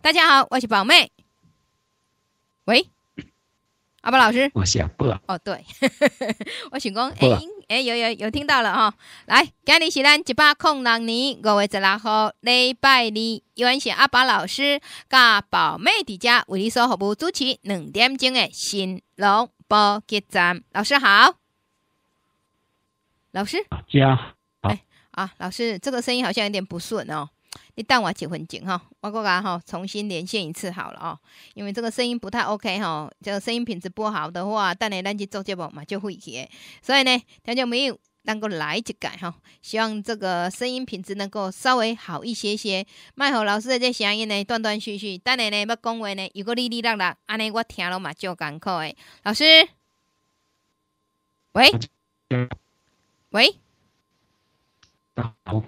大家好，我是宝妹。喂，阿宝老师，我是阿宝。哦，对，我想讲，哎哎，有有有听到了哈。来，今日是咱一百零六年五月十六号礼拜二，有缘是阿宝老师加宝妹伫遮为你所服务主持两点钟的新龙波吉站。老师好，老师，家哎啊，老师，这个声音好像有点不顺哦。你等我几分钟哈，我过来哈，重新连线一次好了哦，因为这个声音不太 OK 哈，这个声音品质不好的话，等下咱去做节目嘛就会去，所以呢，听众朋友能够来一改哈，希望这个声音品质能够稍微好一些些。麦好老师的这声音呢断断续续，等下呢要讲话呢，如果哩哩啦啦，安尼我听了嘛就艰苦诶。老师，喂，喂，好。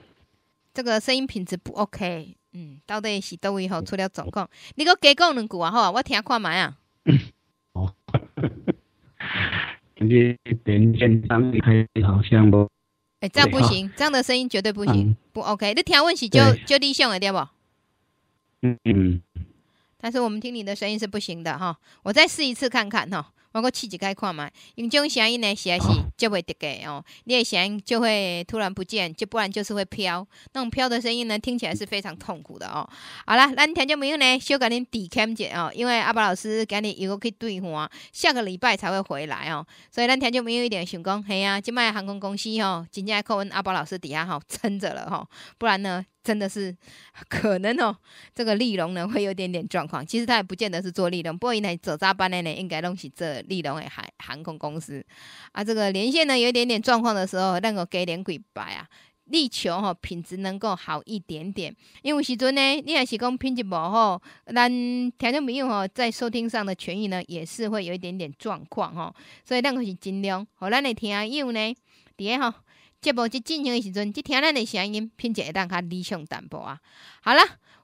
这个声音品质不 OK，嗯，到底是倒位吼出了状况？你给我加讲两句啊，好啊，我听看卖啊。哦，你连线上开好像不？哎，这样不行，这样的声音绝对不行，不 OK。你听问题就就立项了对不？嗯嗯。但是我们听你的声音是不行的哈，我再试一次看看哈。我个试一解看嘛，因这种声音呢，实在是就会跌个哦，你的声就会突然不见，就不然就是会飘。那种飘的声音呢，听起来是非常痛苦的哦。好了，咱听众朋友呢，小赶紧抵 cam 姐哦，因为阿宝老师今日又去兑换，下个礼拜才会回来哦。所以咱听众朋友一点想讲，嘿呀，今麦航空公司哦，今天扣问阿宝老师底下哈撑着了哈，不然呢？真的是可能哦，这个利隆呢会有点点状况。其实他也不见得是做利隆，不过呢走扎班的呢应该拢是这利隆的航航空公司啊。这个连线呢有一点点状况的时候，那个给点鬼白啊，力求哈品质能够好一点点。因为时阵呢，你还是讲品质无好，咱听众朋友哈在收听上的权益呢也是会有一点点状况哈。所以那个是尽量和咱的听友呢，第一哈。节目即进行的时阵，即听咱的声音品质会当较理想淡薄啊。好了，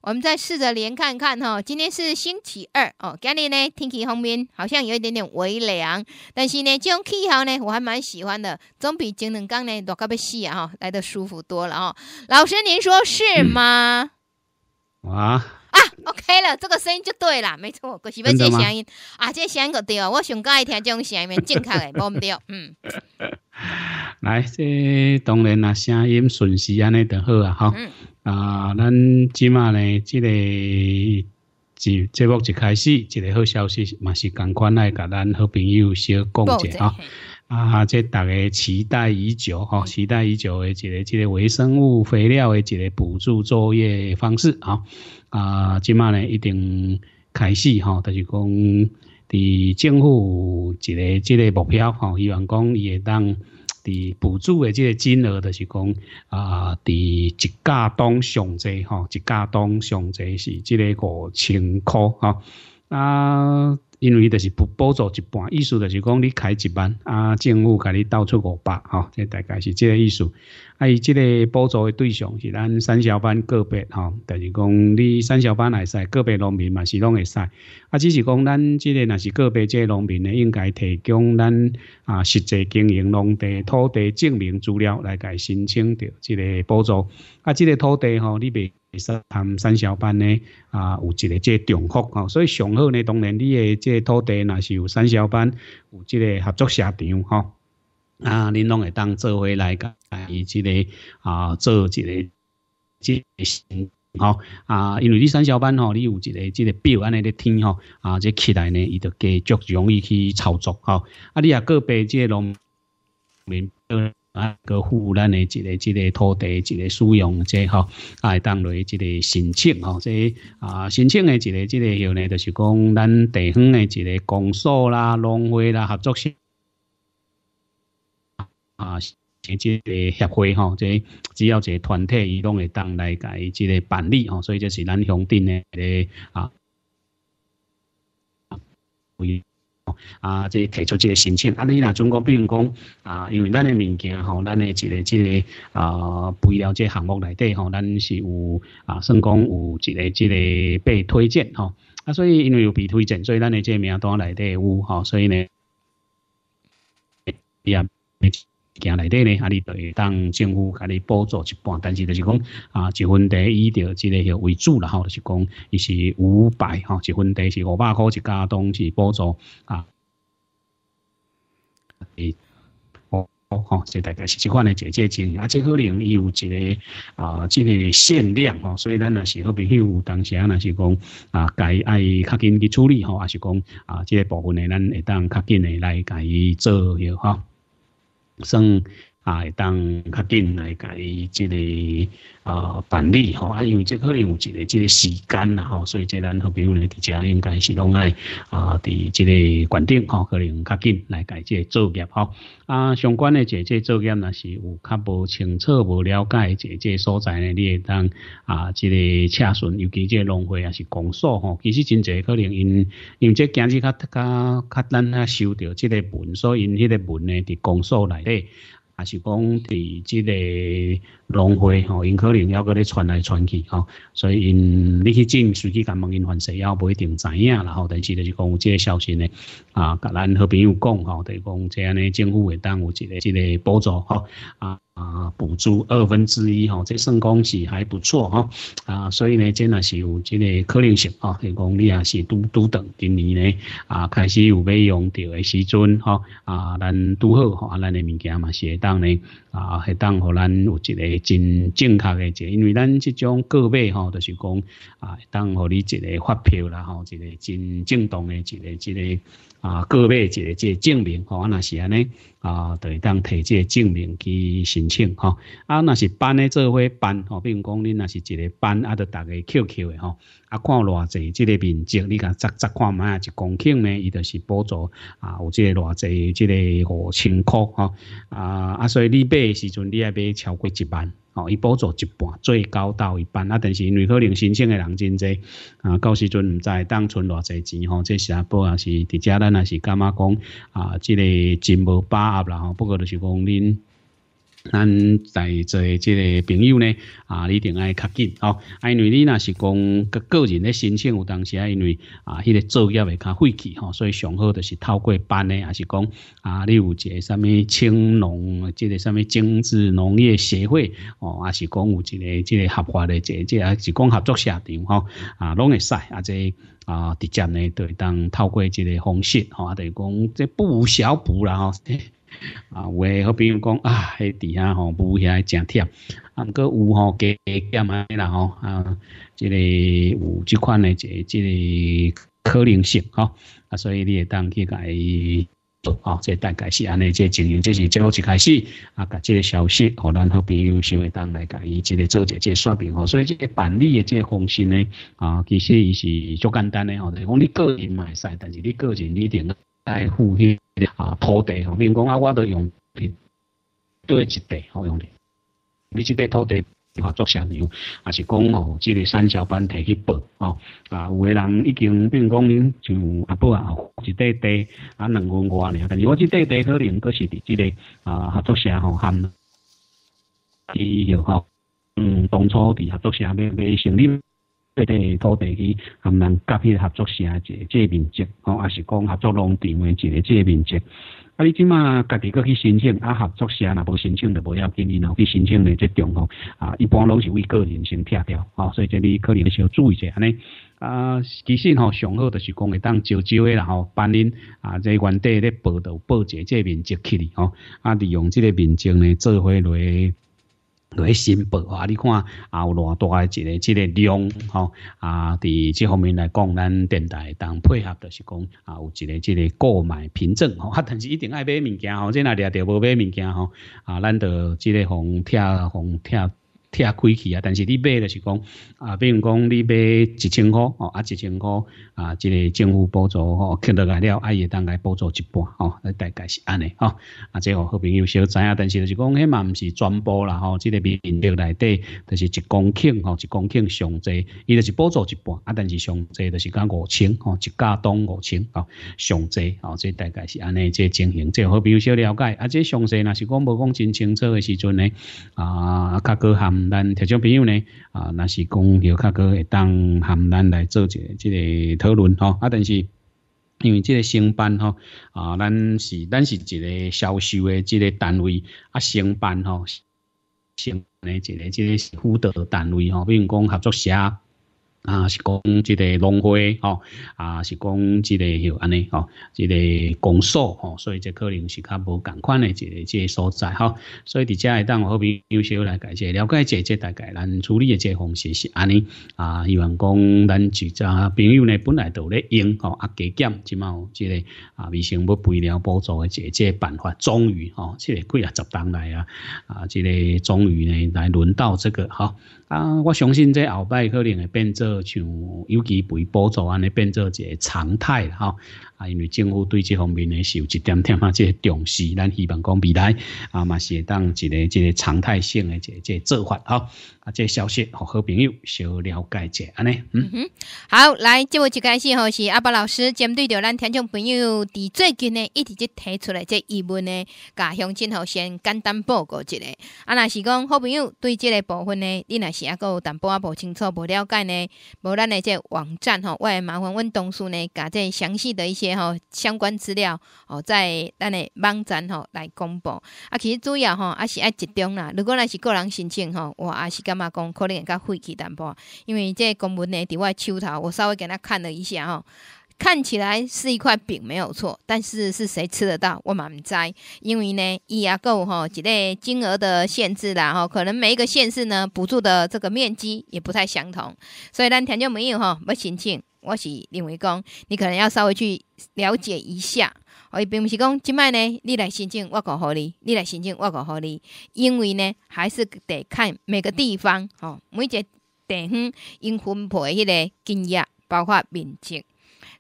我们再试着连看看哈。今天是星期二哦，今天呢天气方面好像有一点点微凉，但是呢这种气候呢我还蛮喜欢的，总比前两天呢热个要死啊来的舒服多了哈。老师您说是吗？啊。啊，OK 了，这个声音就对了，没错，可是要这声音啊，这声音可对哦，我上爱听这种声音，正确的，无唔对，嗯。来，这当然啦，声音顺时安尼就好啊，哈。啊，咱即马呢，这个节节目一开始，一个好消息嘛是赶快来甲咱好朋友小讲者吼。啊，这大家期待已久哈，期待已久的一个这个微生物肥料的一个补助作业方式哈。啊，即马咧一定开始吼，就是讲伫政府一个即个目标吼，希望讲伊会当伫补助的即个金额，就是讲啊，伫一架当上济吼，一架当上济是即个五千箍吼啊。因为就是补补助一半，意思就是讲你开一万，啊，政府给你倒出五百，吼，这大概是这个意思。啊，伊即个补助的对象是咱三小班个别，吼，就是讲你三小班会使，个别农民嘛是拢会使。啊，只是讲咱即个若是个别即个农民呢，应该提供咱啊实际经营农地土地证明资料来甲申请着即个补助。啊，即个土地吼，你袂。其实谈三小班呢，啊，有一个即个重复吼，所以上好呢，当然你的这土地若是有三小班有即个合作社场吼，啊，恁拢会当做回来甲伊即个啊做一个即个吼啊，因为你三小班吼，你有一个即个表安尼咧听吼，啊，这起来呢，伊就继续容易去操作吼，啊，你啊个别即个农民。啊，个户咱的一个一个土地一个使用，这吼啊，当落一个申请吼，这啊申请的一个即个项呢，就是讲咱地方的一个公所啦、农会啦、合作社啊，这这个协会吼，这只要一个团体，伊拢会当来伊即个办理吼，所以这是咱乡镇的个啊。啊，即提出即个申请，啊，你若中国比如讲啊，因为咱的物件吼，咱的一个即个啊，肥料即项目内底吼，咱是有啊，算讲有一个即个被推荐吼，啊，所以因为有被推荐，所以咱的即名单内底有吼，所以呢，也件内底呢，啊，你就会当政府甲你补助一半，但是就是讲啊，一分地以着即个为主啦，吼，就是讲伊是五百吼，一分地是五百箍一家当是补助啊，诶。哦，吼，这大概是即款的姐姐经营，啊，这可能伊有一个啊，即个限量吼，所以咱若是好朋友当时啊，若是讲啊，该爱较紧去处理吼，啊是讲啊，即个部分呢，咱会当较紧的来甲伊做哟，吼，算。啊，会当较紧来甲伊即个呃办理吼，啊，因为即可能有一个即个时间啦吼，所以即咱好朋友呢，伫遮应该是拢爱啊，伫即个关顶吼，可能较紧来甲即个作业吼。啊，相关的即个作业若是有较无清楚、无了解即个所在呢，你会当啊，即个车顺，尤其即个农会也是公所吼，其实真侪可能因因为即今日较较较咱啊收到即个文，所以因迄个文呢伫公所内底。还是讲伫即个浪费吼，因可能要搁咧传来传去吼，所以因你去进随去甲问因还是要不一定知影啦吼，但是就是讲有即个消息呢，啊，甲咱好朋友讲吼，就是讲这样呢，政府会当有一个即个补助吼，啊。啊，补助二分之一吼，这算讲是还不错吼。啊，所以呢，真也是有这个可能性吼，是讲你也是拄拄等今年呢啊，开始有要用到的时阵吼。啊，咱拄好吼啊，咱的物件嘛是会当呢啊，会当互咱有一个真正确嘅一个因为咱即种购买吼，就是讲啊，当互你一个发票啦吼，一个真正当诶一个一个。啊，购买一个即证明吼，啊，若是安尼啊，就会当摕即证明去申请吼。啊，若是办诶做伙办吼，比如讲恁若是一个班，啊，着逐个 QQ 诶吼，啊，看偌济即个面积，你甲扎扎看卖啊，一公顷呢，伊着是补助啊，有即个偌济即个五千箍吼。啊，啊，所以你买诶时阵，你也买超过一万。哦，伊补助一半，最高到一半啊！但是因为可能申请诶人真侪啊，到时阵毋知当存偌侪钱吼，这是啊，不也是伫遮咱也是感觉讲啊，即个真无把握啦吼。不过就是讲恁。咱在座即个朋友呢，啊，一定爱较紧哦。啊，因为你若是讲个个人咧申请，有当时啊，因为啊，迄个作业会较费气吼，所以上好就是透过班呢，还是讲啊，你有一个啥物青农，即个啥物精致农业协会哦，还是讲有一个即个合法的即即，还是讲合作社场吼，啊，拢会使啊，即啊，直接呢，对当透过即个方式吼，啊，等于讲这不无小补啦吼。啊，有诶好朋友讲啊，迄底下吼补遐诚忝，啊，毋过有吼加减安尼啦吼，啊，即个有即款诶即即个可能性吼，啊，所以你会当去甲伊做吼，即大概是安尼即经营，即是节目一开始啊，甲即个消息，互咱好朋友先会当来甲伊即个做者即个说明吼，所以即个办理诶即个方式呢，啊，其实伊是足简单诶吼，就是讲你个人嘛会使，但是你个人你一定爱付迄个。啊，土地吼，比如讲啊，我都用对一地好用的，你即块土地合作社样，还是讲吼，即个三小班摕去报吼，啊，有诶人已经，比如讲恁像阿伯啊，一块地啊两万外尔，但是我即块地可能阁是伫即个啊合作社吼含，伊有吼，嗯，当初伫合作社要要成立。块地土地去含咱甲迄个合作社一个即个面积，吼，还是讲合作农场诶一个即个面积。啊，你即马家己搁去申请，啊，合作社若无申请就无要紧，然后去申请诶即种吼，啊，一般拢是为个人先拆掉，吼，所以这里可能需要注意一下安尼。啊，其实吼上好就是讲会当招招诶，然后办恁啊，即原地咧报道报一个即面积起哩，吼，啊，利用即个面积呢做回来。申报啊！你看啊，有偌大一个即个量吼啊！伫即方面来讲，咱电台当配合就是讲啊，有一个即个购买凭证吼，啊，但是一定爱买物件吼，即若掠着无买物件吼啊，咱着即个红贴红贴。拆开去啊！但是你买的是讲啊，比如讲你买一千块哦，啊一千块啊，即个政府补助吼，捡到来了，啊伊当来补助一半吼，大概是安尼吼。啊，即个好朋友小知影，但是就是讲，迄嘛毋是全部啦吼，即个面积内底就是一公顷吼，一公顷上济，伊就是补助一半啊，但是上济就是讲五千吼，一家当五千吼，上济吼，即大概是安尼即情形，即好朋友小了解啊，即详细若是讲无讲真清楚的时阵呢，啊，较高含。咱听众朋友呢，啊，若是讲有较个会当含咱来做一个即个讨论吼，啊，但是因为即个升班吼啊，咱是咱是一个销售的即个单位啊，升班吼升的一个即个辅导单位吼，比如讲合作社。啊，是讲即个农会吼，啊是讲即个有安尼吼，即个公所吼，所以这可能是较无共款的一个即个所在吼，所以伫遮会当好朋友小来解释了解者，即大概咱处理的即个方式是安尼啊，希望讲咱住家朋友呢本来都咧用吼，啊加减即有即个啊卫生要肥料补助的即个办法，终于吼，即个几啊十当来啊，啊即个终于呢来轮到这个吼。啊，我相信这后摆可能会变做像尤其肥补助安尼变做一个常态吼。啊，因为政府对这方面呢是有一点点啊，即个重视，咱希望讲未来啊嘛是当一个一个常态性的即即做法吼。啊，这消息和好朋友小了解者安尼。嗯哼，好，来，这位一开始吼是阿伯老师针对着咱听众朋友伫最近呢一直即提出来这疑问呢，甲乡亲吼先简单报告一下。啊，若是讲好朋友对这个部分呢，你若是还阁有淡薄仔无清楚、无了解呢，无咱的这网站吼，我会麻烦阮同事呢，甲这详细的一些。吼相关资料哦，在咱的网站吼来公布啊。其实主要吼，还是爱集中啦。如果咱是个人申请吼，我还是感觉讲可能会较费气淡薄。因为这公文呢，伫我手头，我稍微给他看了一下吼，看起来是一块饼没有错，但是是谁吃得到，我嘛唔知。因为呢，伊也够吼，一个金额的限制啦吼，可能每一个县市呢补助的这个面积也不太相同，所以咱听众朋友吼要申请。我是认为讲，你可能要稍微去了解一下，哦，并不是讲今摆呢，你来申请我讲好你，你来申请我讲好你，因为呢，还是得看每个地方，哦，每一个地方因分配迄个经验，包括面积，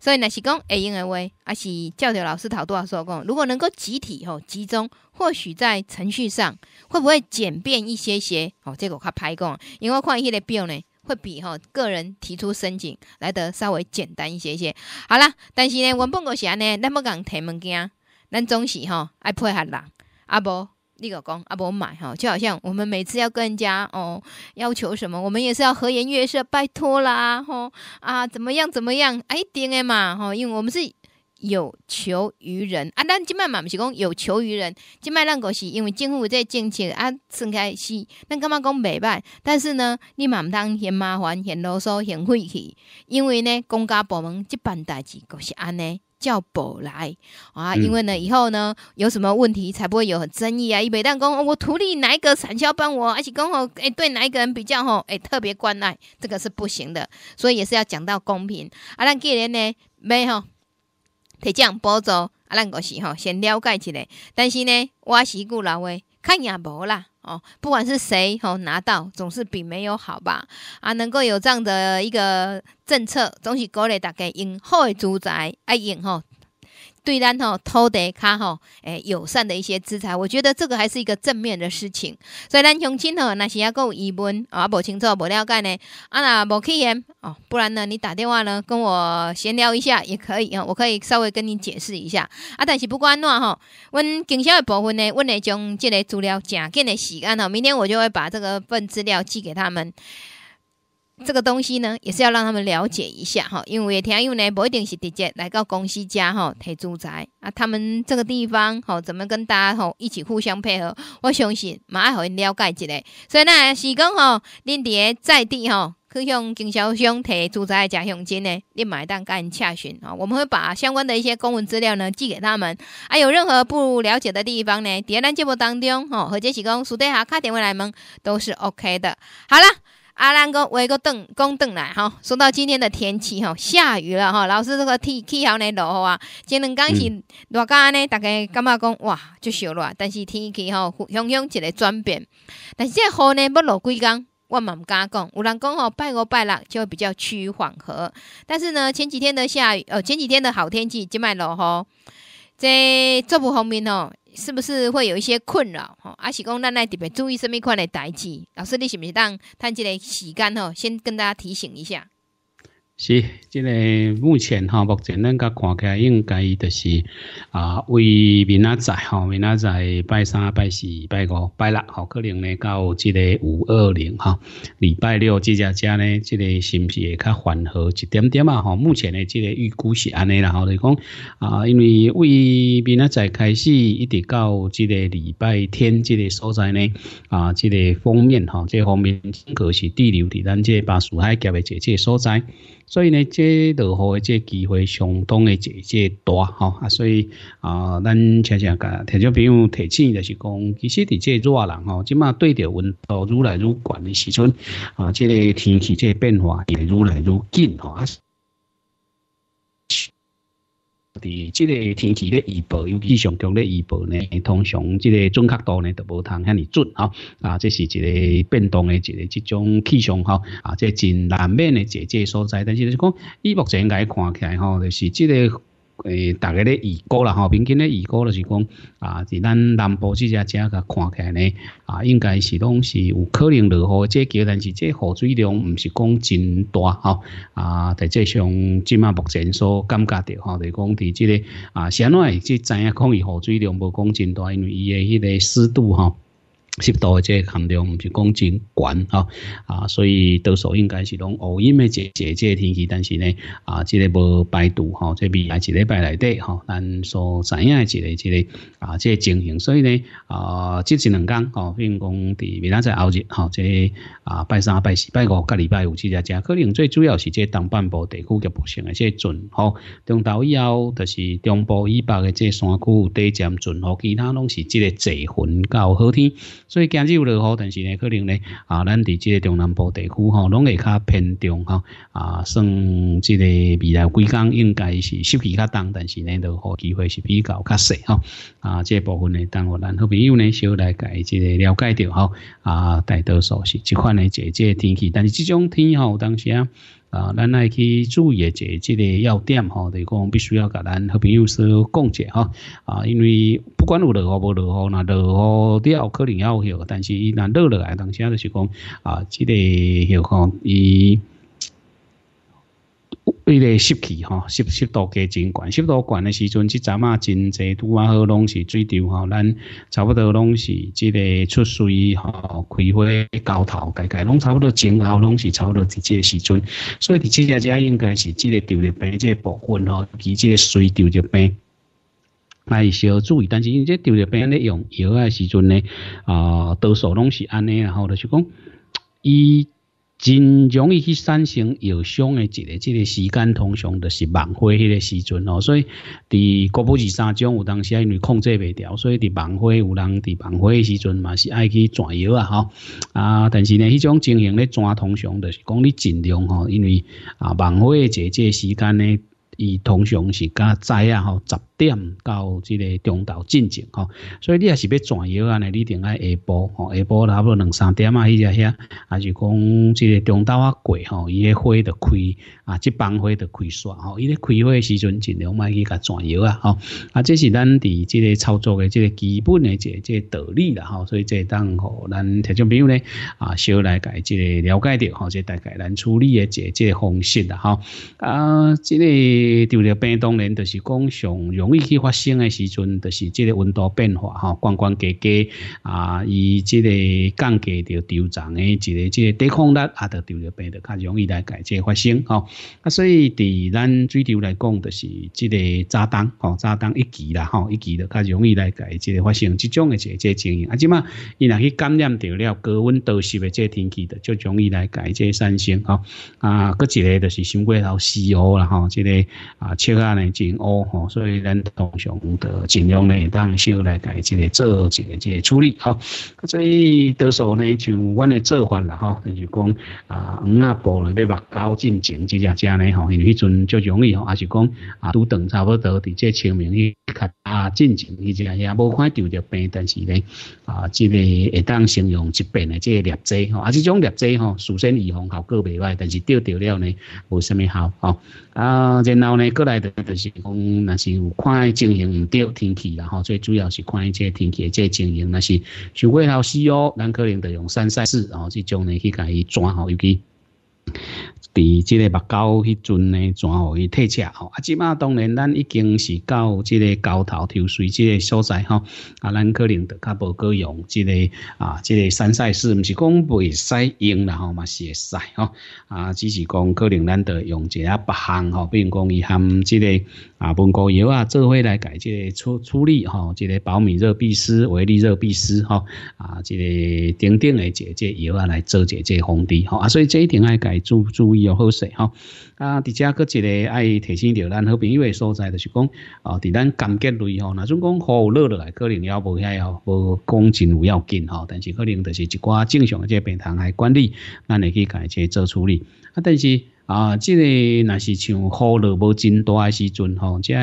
所以若是讲会用的话，还是教条老师头拄啊说讲，如果能够集体吼集中，或许在程序上会不会简便一些些？哦，这个较歹讲，因为我看迄个表呢。会比哈个人提出申请来得稍微简单一些些。好啦，但是呢，原本个是安尼，咱要讲提物件，咱总是哈爱配合人，啊无你个讲啊无买哈，就好像我们每次要跟人家哦要求什么，我们也是要和颜悦色，拜托啦吼啊怎么样怎么样，哎定的嘛吼，因为我们是。有求于人啊！咱即摆嘛毋是讲有求于人，即摆咱个是因为政府在政策啊，算开是咱感觉讲袂歹。但是呢，你嘛毋通嫌麻烦、嫌啰嗦、嫌费气，因为呢，公家部门即办代志就是安尼叫补来啊。因为呢，以后呢有什么问题才不会有争议啊？伊袂当讲我图利哪一个产销帮我，而且讲吼诶对哪一个人比较吼诶特别关爱，这个是不行的。所以也是要讲到公平啊。咱既然呢没吼。提奖补助啊，咱个是吼先了解一下。但是呢，我是句老话，看也无啦哦。不管是谁吼拿到，总是比没有好吧？啊，能够有这样的一个政策，总是鼓励大家用好的住宅爱用吼。对咱吼土地卡吼诶友善的一些资产，我觉得这个还是一个正面的事情。所以咱乡亲吼，那是要有疑问啊，不清楚、不了解呢，啊那无去言哦，不然呢，你打电话呢跟我闲聊一下也可以啊，我可以稍微跟你解释一下啊。但是不管怎吼，阮经销的部分呢，阮会将这个资料正紧的时间吼，明天我就会把这个份资料寄给他们。这个东西呢，也是要让他们了解一下哈，因为听友呢不一定是直接来到公司家哈提住宅啊，他们这个地方哈怎么跟大家哈一起互相配合，我相信马上会了解一下。所以呢，是讲哈，恁伫在地哈去向经销商提住宅加佣金呢，你买单赶紧洽询啊，我们会把相关的一些公文资料呢寄给他们。啊，有任何不了解的地方呢，伫咱节目当中哈，或者是讲私底下打电话来问都是 OK 的。好了。阿兰哥，围个凳，公凳来哈。说到今天的天气哈，下雨了哈。老师这个天气候呢落雨啊。前两天是热干呢，大家感觉讲哇，就烧热。但是天气吼，汹汹一个转变。但是这雨呢，要落几工，我嘛毋敢讲。有人讲吼，拜五拜六就会比较趋于缓和。但是呢，前几天的下雨，呃，前几天的好天气，今摆落雨，在这部方面哦。是不是会有一些困扰？吼，阿是讲咱来特别注意什么款的代志？老师，你是不是当趁这个时间吼，先跟大家提醒一下？是，即个目前哈，目前咱甲看起来应该就是啊，为明仔载吼，明仔载拜三、拜四、拜五、拜六，吼，可能呢到即个五二零哈，礼拜六即只只呢，即个是毋是会较缓和一点点啊？吼，目前呢，即个预估是安尼啦，吼，就是讲啊，因为为明仔载开始一直到即个礼拜天即个所在呢，啊，即个封面吼，即方面个是滞留伫咱即个巴蜀海峡的即个所在。所以呢，这落雨的这机会相当的这这大吼啊，所以啊，咱常常甲听众朋友提醒，就是讲，其实伫这热人吼，即马对着温度愈来愈悬的时阵啊，这个天气这变化也愈来愈紧吼。伫即个天气咧预报，尤其上强咧预报呢，通常即个准确度呢都无通遐尼准吼。啊，这是一个变动的一个即种气象吼。啊，这真难免的姐姐所在，但是就是讲，以目前来看起来吼，就是即个。诶，大家咧预估啦吼，平均咧预估就是讲啊，伫咱南部即只只个看起来呢，啊，应该是拢是有可能落雨，即叫，但是即雨水量毋是讲真大吼，啊，实际上即马目前所感觉着吼，就是讲伫即个啊，相对即知影讲伊雨水量无讲真大，因为伊诶迄个湿度吼。湿度的这含量毋是讲真悬吼，啊，所以多数应该是拢乌阴的这这这天气，但是呢，啊，即个无排除吼，这未来一礼拜内底吼，咱所知影的一个一个啊，这情形，所以呢，啊，即一两工吼，比如讲伫未来在后日吼，这啊拜三、拜四、拜五、甲礼拜五即只只，可能最主要是这东半部地区局部性的这准吼，中昼以后就是中部以北的这山区地渐准吼，其他拢是即个济云到好天。所以今日有落雨，但是呢，可能呢，啊，咱伫即个中南部地区吼，拢会较偏重吼，啊，算即个未来几工应该是湿气较重，但是呢，落雨机会是比较较细吼，啊，这部分呢，当我咱好朋友呢，小来解即个了解着吼，啊，大多数是即款的即个天气，但是即种天吼，当时啊。啊，咱来去注意一下即个要点吼，就是讲必须要甲咱好朋友说讲者吼。啊，因为不管有落雨无落雨，那落雨了可能要有，但是伊若落落来，当时就是讲啊，即个有吼伊。为个湿气吼，湿湿度加真悬，湿度悬的时阵，即阵啊真济拄啊好拢是水潮吼，咱差不多拢是即个出水吼，开花交头，大概拢差不多前后拢是差不多伫即个时阵，所以伫即只只应该是即个潮热病即个部分吼，伫即个水潮热病，还是要注意，但是因这潮热病咧用药啊时阵呢，啊多数拢是安尼啊，吼，就是讲伊。真容易去产生药伤的一个即个时间，通常就是晚会迄个时阵哦。所以伫国部二三种有当时因为控制袂掉，所以伫晚会有人伫芒花的时阵嘛是爱去转药啊吼啊。但是呢，迄种情形咧转通常就是讲你尽量吼，因为啊芒花的这这时间呢，伊通常是较早啊吼十。点到即个中昼进前吼，所以你也是要转药啊，你一定爱下晡吼，下晡差不多两三点啊，迄只遐，还是讲即个中昼啊过吼，伊个花就开啊，即帮花就开煞吼，伊咧开花时阵尽量莫去甲转药啊吼，啊，这是咱伫即个操作的即个基本的即即道理啦吼，所以这当吼咱听众朋友咧啊，小来解即个了解着吼，即大概咱处理的即即个方式啦吼，啊，即个除了病当然就是讲上用。容易去发生的时阵，就是即个温度变化吼，关关加加啊，伊即个降低着调涨的一个即个抵抗力，啊，着调着变得较容易来改即发生吼。啊，所以伫咱水流来讲，就是即个炸弹吼，炸弹一级啦吼，一级着较容易来改即个发生即种的即个情形。啊，即嘛伊若去感染着了高温潮湿的即个天气，着就容易来改即产生吼。啊，搁一个就是心过头湿乌啦吼，即个啊，切啊呢真乌吼，所以咱。通常的尽量呢，当修来改即个做一个即个处理吼。所以多数呢，就阮的做法啦吼，就是讲啊，鱼啊布咧要目高进前即只只呢吼，因为迄阵较容易吼，还是讲啊，拄等差不多伫这清明去较啊进前迄只也无看着着病，但是呢啊，即个会当形容疾病的即个粒剂吼，啊，即种粒剂吼，首先预防效果袂歹，但是钓着了呢，无啥物效吼。啊，然后呢，过来的就是讲，若是有看情形毋对天气啦吼，最主要是看即个天气即个情形，若是像过头湿哦，咱可能得用三晒四，然后即种呢去甲伊抓吼，尤其伫即个目沟迄阵呢，怎互伊退车吼？啊，即马当然咱已经是到即个高头抽水即个所在吼，啊，咱可能着较无够用即个啊，即个山赛事，毋是讲袂使用啦吼，嘛是会使吼，啊，只是讲可能咱着用一下别项吼，比如讲伊含即个啊，文膏油啊，做伙来改即个处处理吼，即个保米热必丝、维力热必丝吼，啊，即个等等的即个油啊来做即个烘底吼，啊，所以这一定爱改注注意。好势吼，啊！伫遮佫一个爱提醒着咱好朋友诶所在，就是讲啊，伫咱感觉类吼，若种讲雨落落来，可能要无遐哦，无讲真有要紧吼，但是可能就是一寡正常诶即个病痛来管理，咱会去家即做处理啊，但是。啊，即个若是像雨落无真大诶时阵吼，即个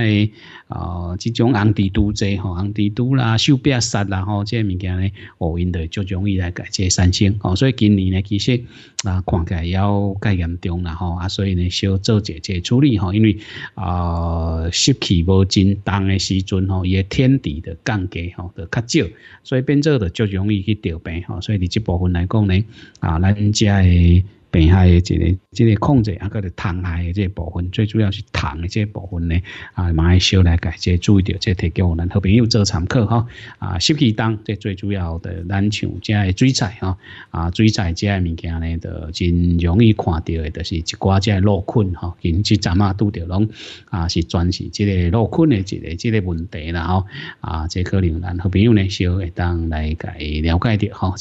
啊，即种红地拄济吼，红地拄啦、手柄杀啦吼，即个物件咧，乌云就足容易来改即个产生吼。所以今年咧，其实啊，看起来要较严重啦吼，啊，所以呢，小做者即处理吼，因为啊，湿气无真重诶时阵吼，伊诶天敌的降低吼，就较少，所以变做就足容易去得病吼。所以伫即部分来讲呢，啊，咱遮诶。病害的这个这个控制，啊，个个糖害的这部分，最主要是糖的这部分呢，啊，马上小来改，即注意到，即提供咱好朋友做参考哈。啊，湿气重，这最主要的，咱像这个水彩哈，啊，水彩这个物件呢，就真容易看到的，就是一寡这落菌哈，近即阵啊拄着拢啊，是全是这个落菌的一个这个问题啦吼。啊，这可能咱好朋友呢，小会当来改了解着哈，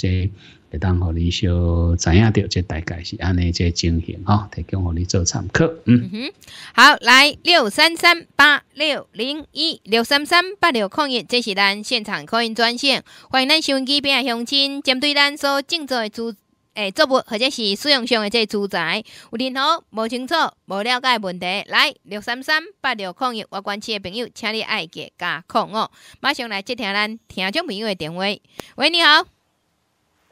会。当互你小知影着，这大概是安尼这情形吼，提供互你做参考。嗯哼，好，来六三三八六零一六三三八六空一，这是咱现场口音专线，欢迎咱收音机边的乡亲，针对咱所正做的主诶作物或者是使用上的这住宅，有任何无清楚、无了解问题，来六三三八六空一，我关切的朋友，请你爱给加空哦，马上来接听咱听众朋友的电话。喂，你好。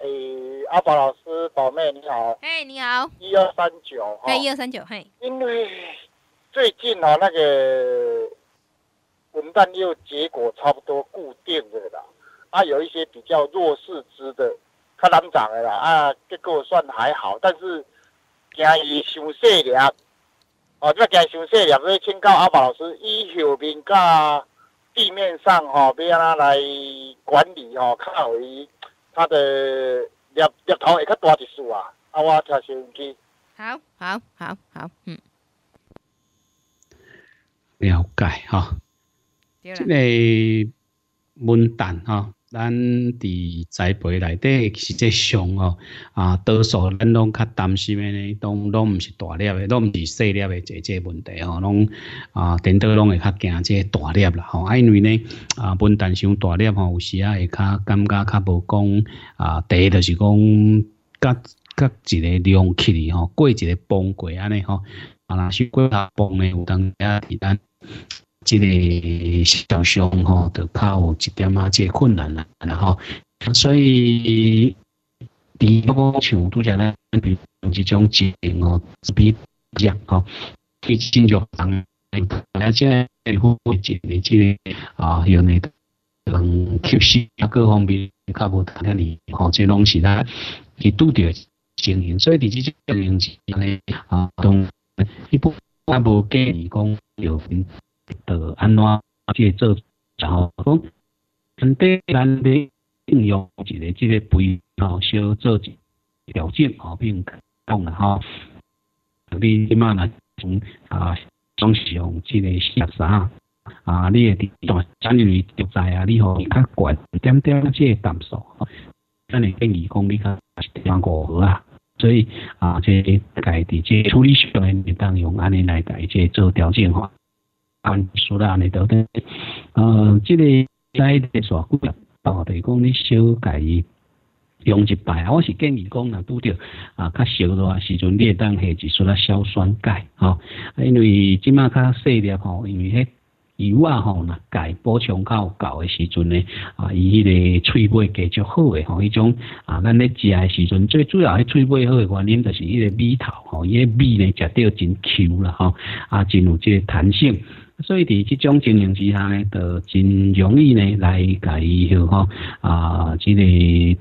诶，阿宝老师，宝妹你好。嘿，你好。一二三九。嘿，一二三九，嘿。因为最近哦，那个文旦又结果差不多固定的啦，啊，有一些比较弱势枝的，较难长的啦，啊，结果算还好，但是惊伊伤细粒，哦，这惊伤细粒，所以请教阿宝老师，以后面甲地面上吼，要安怎来管理吼，较互伊。它的粒粒头会较大一丝啊！啊，我听收音机。好，好，好，好，嗯，了解哈。这个文旦哈。咱伫栽培内底实际上哦，啊，多数咱拢较担心的呢，拢拢毋是大粒的，拢毋是细粒的这这问题吼，拢啊，顶多拢会较惊这大粒啦吼，啊，因为呢啊，本旦伤大粒吼，有时啊会较感觉较无讲啊，第一就是讲甲甲一个量起哩吼，过一个崩过安尼吼，啊，若是过下崩呢，有当下伫咱。即个上上吼，就靠一点仔即个困难啦，然后，所以，第二个像拄则咱用即种技能吼，比较吼，去进入人，而且会即个即个啊，用那个嗯吸收啊各方面较无谈遐尼吼，即拢是咱去拄着经营，所以伫即种经营之内啊，同一部分无建议讲有。的安怎即做，然后讲，针对咱的应用一个即个肥吼，小做一调整吼，并讲啦吼，你即马若从啊，总是用即个色啥啊，你诶地段产于就在啊，你互较悬点点即个淡数，咱会建议讲你较两五盒啊，所以啊，即家己即处理上会当用安尼来家即做调整吼。按数啦，安尼都得。呃，即个在地耍股票，哦，就是讲你小家己用一摆，我是建议讲若拄着啊，较少的话时阵，你会当下一束啊硝酸钙，吼，因为即马较细粒吼，因为迄油啊吼，若钙补充较有够的时阵呢，啊，伊迄个喙尾继续好诶吼，迄种啊，咱咧食诶时阵，最主要迄喙尾好诶原因，就是迄个米头吼，伊个米呢食着真 Q 啦吼，啊，真有即个弹性。所以伫即种情形之下呢，就真容易呢来甲伊吼啊，即个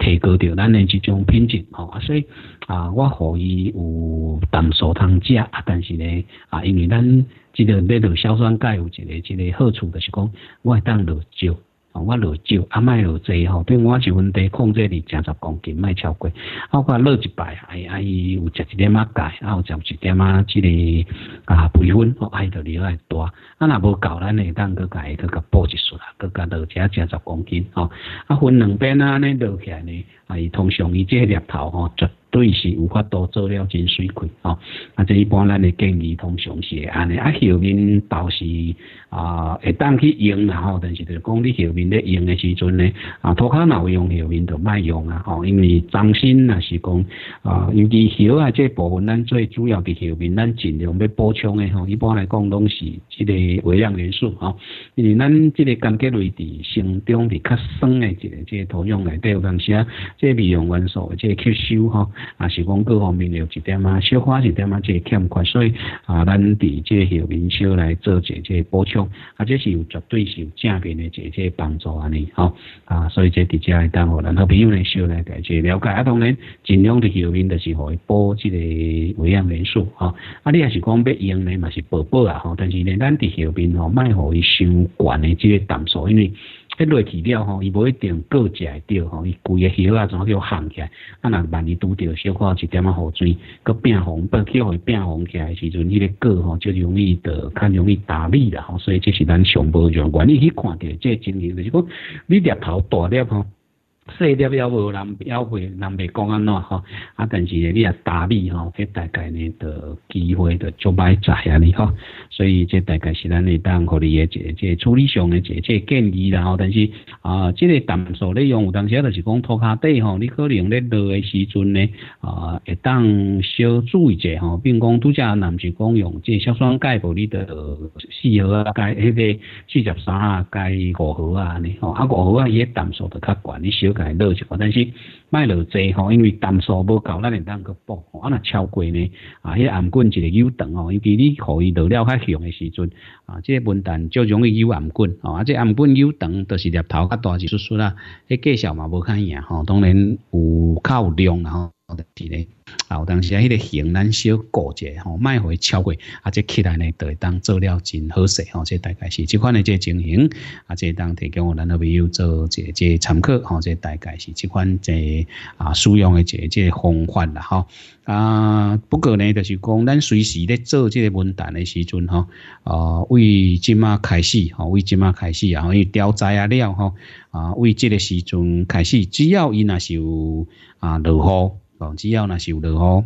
提高着咱的即种品质吼啊，所以啊，我互伊有淡素通食，啊，但是呢啊，因为咱即个要落硝酸钙有一个即个好处，就是讲我会当落少。哦，我落少，啊，莫落济吼，比如我一份地控制伫正十公斤，莫超过。啊，我落一摆，哎，啊伊有食一点仔钙，啊有食一点仔即个啊培粉，哦，伊就流来大。啊，若无够，咱会当佮伊佮佮补一束啦，佮佮落只正十公斤，吼。啊，分两边啊，安尼落起来呢，啊，伊通常伊即个头吼，绝对是有法度做了真水亏，吼。啊，这一般咱的建议通常是安尼，啊后面倒是。啊，会当去用啦吼，但是就是讲你后面咧用的时阵咧，啊，涂骹若有用后面就卖用啊吼，因为脏心若是讲啊，尤其叶啊这部分，咱最主要伫后面，咱尽量要补充的吼，一般来讲拢是即个微量元素吼，因为咱即个柑橘类伫生长伫较酸的一个即个土壤内底有当时啊，即微量元素即吸收吼，啊是讲各方面有一点啊，小可一点啊，即欠缺，所以啊，咱伫即个后面小来做一即补充。啊，这是有绝对是有正面的这这帮助安尼吼啊，所以这伫遮会当互咱好朋友来小来解这了解啊，当然尽量伫后面就是互伊补即个维养元素吼啊，你也是讲要用呢嘛是补补啊吼，但是呢咱伫后面吼卖互伊伤悬的即个淡素，因为。迄落去了吼，伊无一定过食会着吼，伊规个叶啊，怎叫烘起来？啊，若万一拄着小可一点仔雨水，佮变红，变叫伊变红起来时阵，迄个果吼就容易得较容易打理啦吼，所以这是咱上无用。原你去看着这情形，就是讲你粒头大粒吼。细粒也无人也会人袂讲安怎吼，啊，但是你也大米吼，迄大概呢的机会的就歹在安尼吼，所以这大概是咱会当互你诶这这处理上诶这这建议啦吼，但是啊，这个淡素利用有当时就是讲涂骹底吼，你可能咧落诶时阵呢啊，会当小注意者吼，并讲拄则若毋是讲用这硝酸钙无你的四盒啊，钙迄个四十三啊，钙五盒啊安尼吼，啊五盒啊伊淡素就较悬，你小。来落一个，但是卖落济吼，因为淡素无够，咱会当去补。啊，若超过呢，啊，迄暗棍一个有长吼，尤其你互伊落了较凶诶时阵，啊，即个笨蛋就容易有暗棍，吼，啊，即暗棍有长，就是粒头较大，就叔叔啦，迄介绍嘛无看赢吼，当然有较有量吼后。是咧，啊，有当时啊，迄个型咱小过者吼，卖回超过，啊，这起来呢，就会当做了真好势吼，这大概是即款的这情形，啊，这当提供我咱好朋友做这这参考吼，这大概是即款这啊使用的这这方法啦吼，啊，不过呢，就是讲咱随时咧做这个文旦的时阵吼，啊，为即马开始吼，为即马开始啊，因为调查啊了吼，啊，为即个时阵开始，只要伊若是有啊落雨。只要若是有落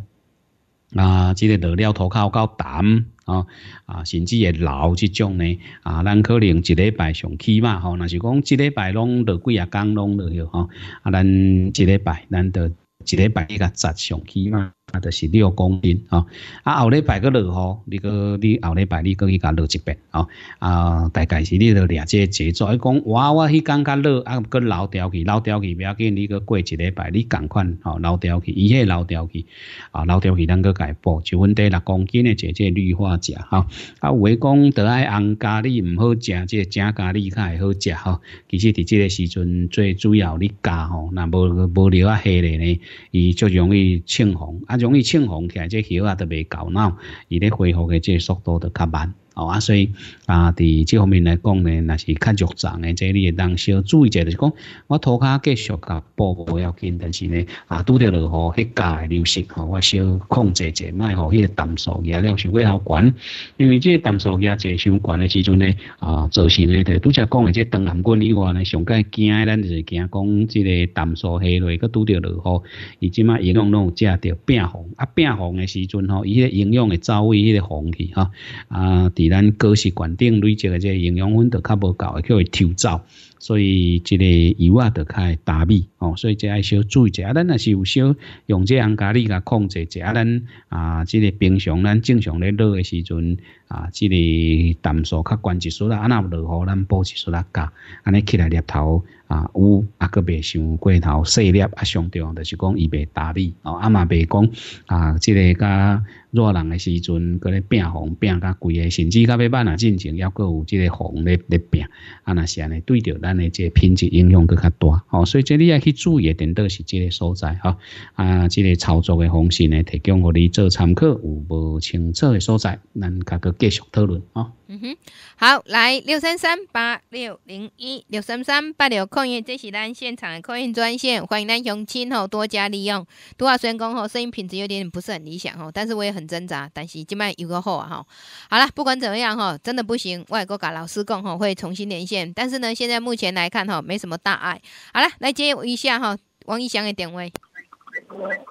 雨，啊，即个落了涂骹够淡，啊，啊，甚至会老即种呢，啊，咱可能一礼拜上起码吼，若是讲一礼拜拢落几啊工拢落去吼，啊，咱一礼拜咱得一礼拜一个十上起码。啊，就是六公斤吼，啊后礼拜个落雨，你个你后礼拜你个去甲落一遍吼，啊大概是你个掠这节奏，伊讲哇我迄工较落，啊个留掉去，留掉去，不要紧，你个过一礼拜你共款吼，留掉去，伊迄留掉去，啊留掉去，咱个改补，就阮地六公斤的这这氯化钾吼，啊有诶讲得爱红咖喱毋好食，这正咖喱较会好食吼，其实伫即个时阵最主要你加吼，若无无料啊下咧呢，伊就容易青红啊。容易青红起来，这叶啊都未够孬，伊咧恢复嘅这速度就较慢。哦啊，所以啊，伫即方面来讲呢，若是较肉胀诶，即你会当小注意者，就是讲我涂骹继续甲补无要紧，但是呢啊，拄着落雨，迄价诶流失吼，我小控制者，卖互迄个淡素液了伤过头悬，因为即个淡素液者伤悬诶时阵呢啊，造成诶着拄则讲诶即长南棍以外呢，上介惊咱就是惊讲即个淡素下落，佮拄着落雨，伊即马营养拢有食着变红，啊变红诶时阵吼，伊迄个营养会走位迄个红去吼啊伫咱果实管顶累积的这营养分都较无够，叫伊抽走。所以即个油啊着较大米哦，所以即爱小注意者。啊，咱若是有小用这红咖喱甲控制者，啊，咱啊，即个平常咱正常咧落诶时阵啊，即个淡素较关一丝啦，啊，若落雨咱补一丝啦加，安尼起来粒头。啊，有啊，个袂伤过头细粒，啊，上重就是讲伊袂大米哦，啊嘛袂讲啊，即个甲热人诶时阵，搁咧变红变甲贵诶，甚至甲要慢啊进前，抑搁有即个红咧咧变，啊，若是安尼对着咱诶即个品质影响搁较大，哦，所以这你要去注意，点都是即个所在，哈，啊，即个操作的方式呢，提供互你做参考，有无清楚诶所在，咱甲个继续讨论，啊。嗯哼，好，来六三三八六零一六三三八六空印，这是咱现场的空运专线，欢迎咱乡亲吼多加利用。多少虽然讲吼，声音品质有点不是很理想吼，但是我也很挣扎，但是今晚有个好啊吼。好了，不管怎么样哈，真的不行，外国搞老师讲吼会重新连线，但是呢，现在目前来看哈，没什么大碍。好了，来接一下哈，王一翔的点位。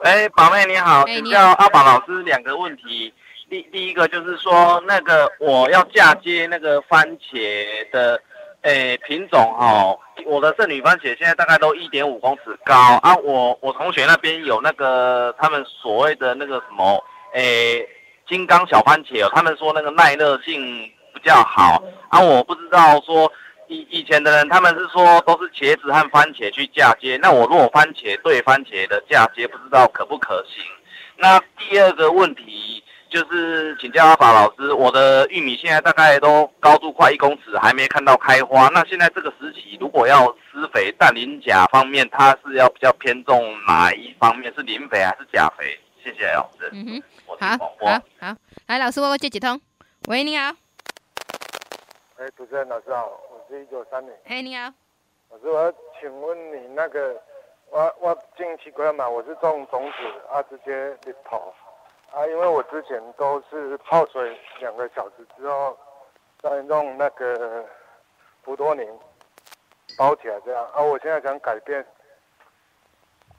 哎，宝妹你好，请教阿宝老师两个问题。第第一个就是说，那个我要嫁接那个番茄的，诶品种哈，我的圣女番茄现在大概都一点五公尺高啊。我我同学那边有那个他们所谓的那个什么，诶金刚小番茄哦，他们说那个耐热性比较好啊。我不知道说以以前的人他们是说都是茄子和番茄去嫁接，那我如果番茄对番茄的嫁接，不知道可不可行？那第二个问题。就是请教阿法老师，我的玉米现在大概都高度快一公尺，还没看到开花。那现在这个时期，如果要施肥，氮磷钾方面，它是要比较偏重哪一方面？是磷肥还是钾肥？谢谢老师。嗯哼，好，好，好，来，老师，我接几通。喂，你好。哎，主持人老师好，我是一九三零。哎，你好。老师，我要请问你那个，我我近期过来嘛，我是种种子啊，直接去投。啊，因为我之前都是泡水两个小时之后，再用那个福多宁包起来这样。啊，我现在想改变，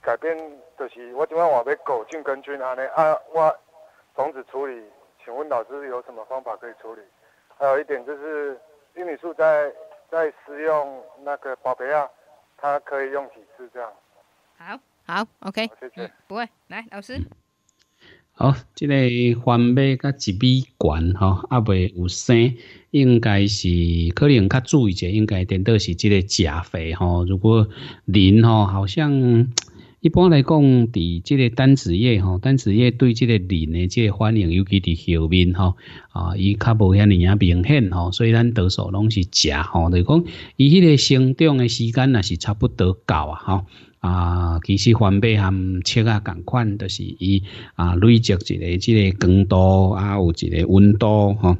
改变就是我今晚我被狗菌根菌啊呢啊，我种子处理，请问老师有什么方法可以处理？还有一点就是玉米树在在使用那个宝贝啊，它可以用几次这样？好，好，OK，谢谢，不会，来老师。好，即个番麦甲一米悬吼，还未有生，应该是可能较注意者，应该点到是即个钾肥吼。如果磷吼，好像一般来讲，伫即个单子叶吼，单子叶对即个磷的即个反应，尤其伫后面吼，啊，伊较无遐尼啊明显吼，所以咱多数拢是食吼，就讲伊迄个生长的时间也是差不多够啊吼。啊，其实翻倍含切啊共款，就是伊啊累积一个即个光度啊，有一个温度吼。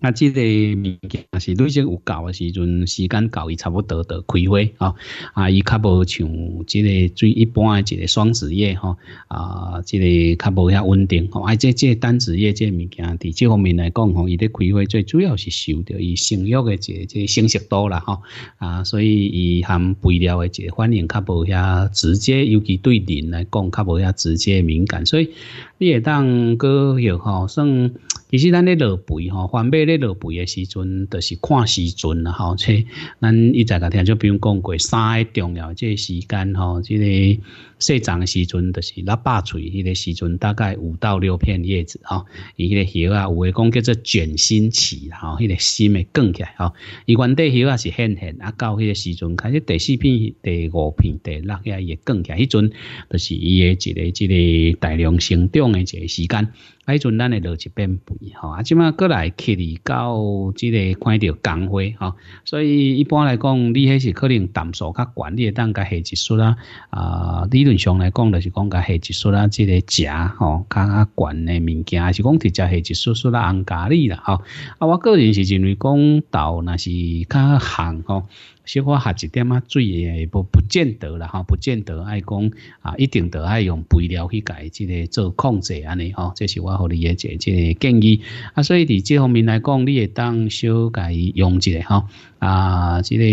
啊，即个物件是累积有够诶时阵，时间够伊差不多得开花吼。啊，伊较无像即个最一般诶一个双子叶吼。啊，即个较无遐稳定吼。啊，即即单子叶即物件，伫即方面来讲吼，伊咧开花最主要是受着伊生育诶一个即成熟度啦吼。啊，所以伊含肥料诶一个反应较无遐直接，尤其对人来讲较无遐直接敏感，所以你会当个有吼算。其实咱咧落肥吼，反背咧落肥诶时阵，就是看时阵啦吼。即咱以前甲听就比如讲过三个重要即个时间吼，即个细长诶时阵，就是腊八岁迄个时阵，大概五到六片叶子吼。伊迄个叶啊，有诶讲叫做卷心期吼，迄个心会卷起来吼。伊原底叶啊是现现，啊到迄个时阵开始第四片、第五片、第六叶也卷起来，迄阵就是伊诶一个一个大量生长诶一个时间。迄阵咱会落一片肥吼，啊，即马过来去到即个看到工花吼，所以一般来讲，你迄是可能淡数较悬，你会当甲下一束啦，啊，理论上来讲，就是讲甲下一束啦，即个食吼较较悬诶物件，还是讲直接下一束束啦红咖喱啦吼，啊，我个人是认为讲豆若是较咸吼。小可下一点啊水诶，不不见得啦吼，不见得爱讲啊，一定得爱用肥料去改即个做控制安尼吼，这是我互你诶即即个建议啊。所以伫即方面来讲，你会当小改用一下吼啊，即个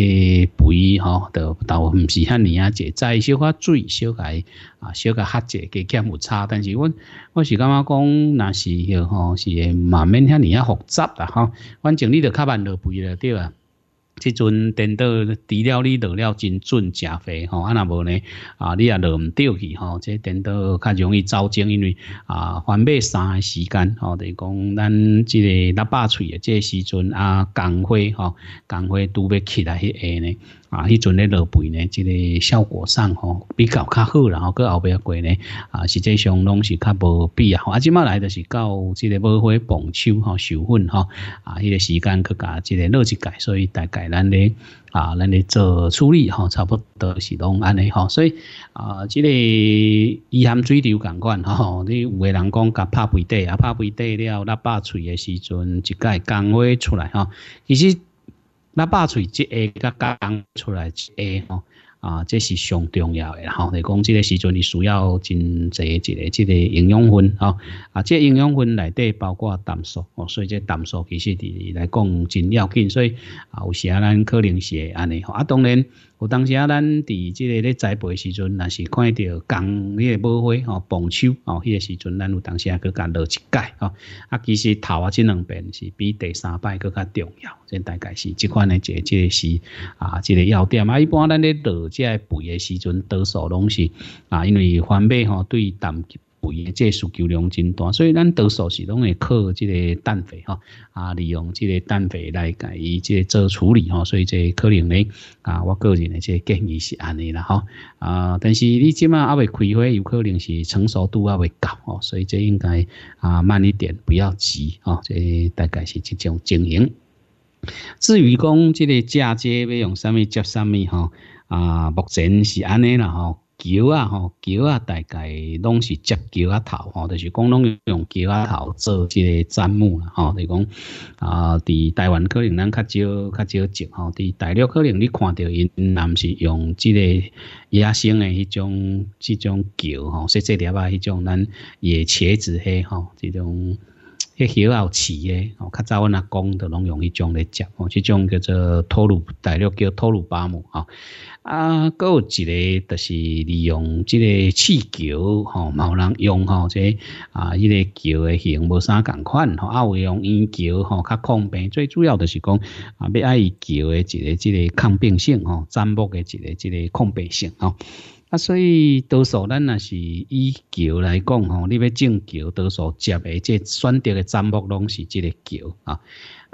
肥吼，都都毋是遐尼啊，即再小可水小解啊，小可合者加减有差，但是阮我是感觉讲，若是吼是慢慢遐尼啊复杂啦吼，反正你着较慢落肥了对啊。即阵等到除了你落了真准食肥吼，啊那无呢啊，你也落毋着去吼，即等到较容易走精，因为啊翻马三个时间吼，等于讲咱即个腊八喙诶，即时阵啊，工花吼，工花拄要起来迄下呢。啊，迄阵咧落肥呢，即个效果上吼比较较好，然后搁后壁过呢，啊，实际上拢是较无必要。啊，即马来就是到即个无花傍秋吼，授粉吼，啊，迄个时间去甲即个落一界，所以大概咱咧啊，咱咧做处理吼，差不多是拢安尼吼。所以啊，即个伊含水流共款吼，你有个人讲甲拍肥底，啊，拍肥底了，那把喙诶时阵，一介工花出来吼，其实。那把喙即下甲刚出来一下吼，啊，这是上重要诶吼。你讲这个时阵你需要真侪一个即个营养分吼，啊，这营养分内底包括氮素哦，所以这氮素其实伫来讲真要紧，所以啊，有时啊咱可能是安尼吼，啊，当然。有当时啊，咱伫即个咧栽培时阵，若是看到刚迄个无花吼，傍秋吼，迄个时阵，咱有当时啊，佮甲落一盖吼。啊，其实头啊，即两遍是比第三摆佮较重要。即大概是即款诶，即即个是啊，即个要点啊。一般咱咧落即个肥诶时阵，多数拢是啊，因为番麦吼对氮。肥的这需求量真大，所以咱多数是拢会靠即个氮肥吼，啊，利用即个氮肥来甲伊即个做处理吼，所以这可能咧啊，我个人的这建议是安尼啦吼，啊，但是你即马还未开花，有可能是成熟度还未够吼，所以这应该啊慢一点，不要急吼，这大概是即种经营。至于讲即个嫁接要用啥物接啥物吼，啊，目前是安尼啦吼。桥啊吼，桥啊大概拢是接桥啊头吼，就是讲拢用桥啊头做即个砧木啦吼，就是讲啊，伫台湾可能咱较少较少种吼，伫大陆可能你看到因南是用即个野生诶迄种即种桥吼，细细粒啊迄种咱野茄子迄吼，即种迄叶有刺诶，吼，较早阮阿公都拢用迄种来接吼，即种叫做托鲁大陆叫托鲁巴木吼。啊，搁有一个就是利用即个气球吼，有人用吼，这啊，迄个球的形无啥共款吼，啊，有用圆球吼，较抗病。最主要就是讲啊，要爱伊球的一个即个抗病性吼，占卜的一个即个抗病性吼。啊，所以多数咱若是以球来讲吼，你要种球，多数接的这选择的占卜拢是即个球啊。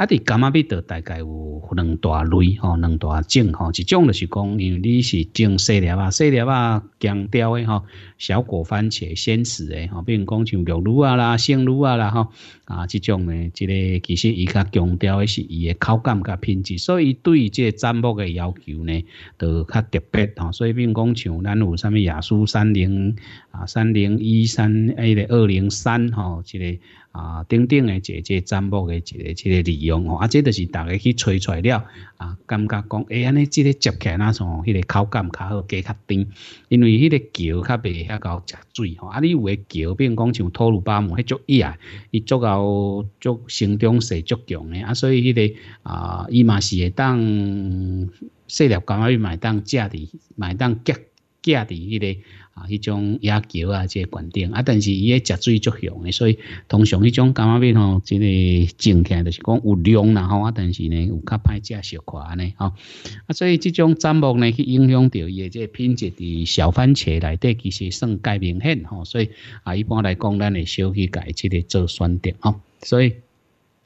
啊！伫柑仔蜜豆大概有两大类吼，两大种吼。一种就是讲，因为你是种细粒啊，细粒啊，强调的吼，小果番茄、鲜食的吼，比如讲像玉露啊啦、鲜露啊啦吼，啊，即种呢，即个其实伊较强调的是伊诶口感甲品质，所以对即个占卜的要求呢，都较特别吼。所以比如讲像咱有啥物亚苏三零啊、三零一三 A 的二零三吼，即个。啊，顶顶诶一个占卜诶一个即个利用吼，啊，这就是大家去吹出来了啊，感觉讲，哎，安尼即个接起来那种，迄个口感较好，加较甜，因为迄个桥较袂遐够食水吼，啊，你有诶桥，比如讲像托鲁巴木，迄种伊啊，伊足够足生长势足强诶，啊，所以迄个啊，伊嘛是会当细粒柑仔蜜买当食伫，买当夹夹伫迄个。啊，迄种野球啊，即个观点啊，但是伊个食水足强诶，所以通常迄种柑仔蜜吼，即个种起来就是讲有量啦吼，啊，但是呢有较歹食小块安尼吼，啊，所以即种占卜呢去影响到伊个即个品质伫小番茄内底其实算介明显吼，所以啊，一般来讲咱会小去改即个做选择吼，所以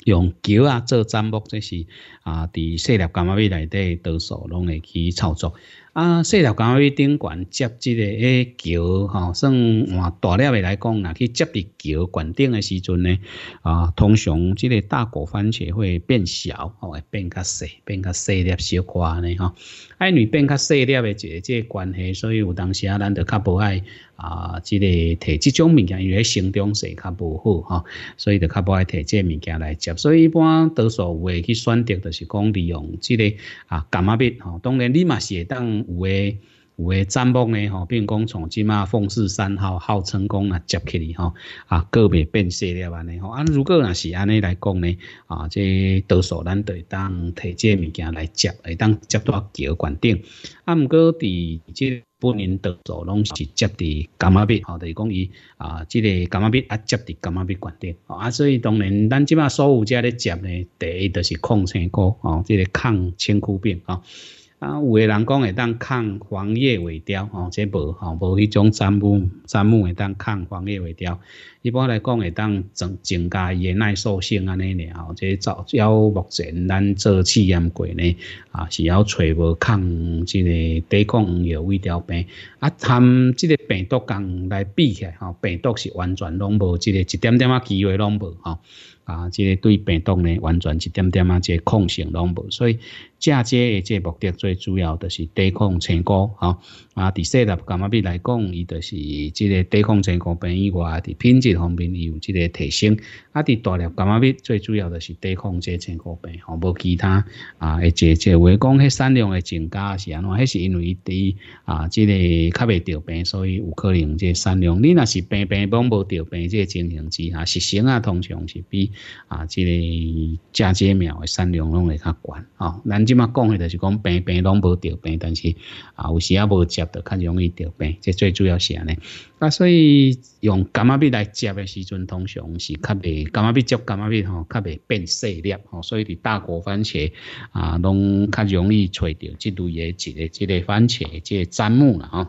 用球啊做占卜，这是啊，伫细粒柑仔蜜内底多数拢会去操作。啊，细粒柑仔蜜顶悬接即个诶球吼，算换大粒诶来讲，若去接伫球悬顶诶时阵呢，啊，通常即个大果番茄会变小，吼，会变较细，变较细粒小块安尼吼。啊，因为变较细粒诶一个即个关系，所以有当时啊，咱着较无爱啊，即个摕即种物件，因为成长势较无好吼，所以着较无爱摕即个物件来接。所以一般多数会去选择，就是讲利用即个啊柑仔蜜吼。当然你嘛是会当。有诶有诶占卜诶吼，比如讲从即马凤四三号号成功啊接起哩吼，啊个别变细了安尼吼。啊，如果若是安尼来讲呢，啊，这多数咱都会当摕这物件来接，会当接到桥管顶。啊，毋过伫即本人多数拢是接伫感冒病，吼，就是讲伊啊，即个感冒病啊接伫伽马币管顶。啊，所以当然咱即马所有遮咧接咧，第一就是抗青菇，吼，即个抗青枯病，吼。啊，有诶人讲会当抗黄叶尾雕，吼，这无吼，无迄种砧木，砧木会当抗黄叶尾雕。一般来讲会当增增加伊诶耐受性安尼尔，吼，这早要目前咱做试验过呢，啊，是要找无抗即个抵抗黄叶尾雕病，啊，含即个病毒共来比起来，吼，病毒是完全拢无即个一点点啊机会拢无，吼。啊，即个对病毒呢，完全一点点啊，即个抗性拢无，所以嫁接的即目的最主要就是抵抗青菇，吼。啊，伫细粒伽马比来讲，伊就是即个抵抗青菇病以外，伫品质方面有即个提升。啊，伫大粒伽马比最主要就是抵抗即青菇病，吼，无其他啊，会即即话讲，迄产量诶增加是安怎？迄是因为伫啊，即个较袂着病，所以有可能即产量。你若是病病拢无着病，即情形之下，实行啊，通常是比啊，即个嫁接苗的产量拢会较悬。吼，咱即马讲诶，就是讲病病拢无得病，但是啊，有时啊无接。就较容易得病，这最主要是安尼。啊，所以用伽马币来接的时阵，通常是较袂伽马币接伽马币吼，较袂变细粒吼。所以伫大果番茄啊，拢较容易找到即类的一个即个番茄即个砧木啦吼。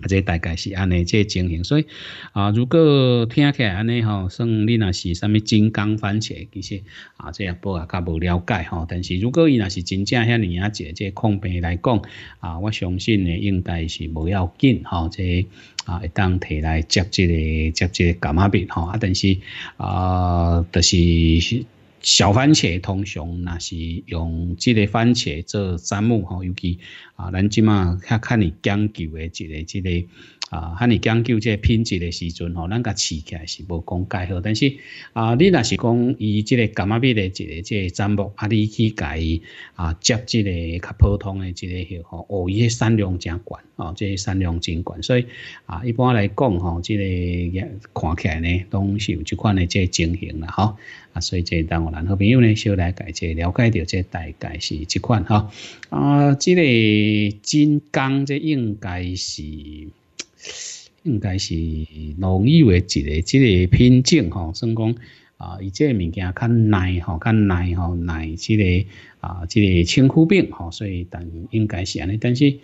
啊，这大概是安尼这情形，所以啊，如果听起来安尼吼，算你若是啥物金刚番茄，其实啊，这也不啊较无了解吼。但是如果伊若是真正遐尼啊，这这抗病来讲啊，我相信呢，应该是无要紧吼。这啊，会当摕来接这个接这个伽马病吼啊，但是啊，就是。小番茄通常那是用即个番茄做砧木吼，尤其啊，咱即马较较你讲究的这个即个啊，较你讲究即个品质的时阵吼，咱甲饲起来是无讲介好。但是啊，你若是讲伊即个伽马比的一个即个砧木，啊，你去伊啊接即个较普通的即个许吼，哦，伊产量真悬哦，即个产量真悬，所以啊，一般来讲吼，即个看起来呢，拢是有即款的即个情形啦，吼。所以这当我男好朋友呢，小来解这了解到这大概是即款哈啊，这个金刚这应该是应该是农业的一个这个品种哈，算讲啊，伊这物件较耐吼，较耐吼，耐这个啊，这个青枯病吼，所以但应该是安尼，但是。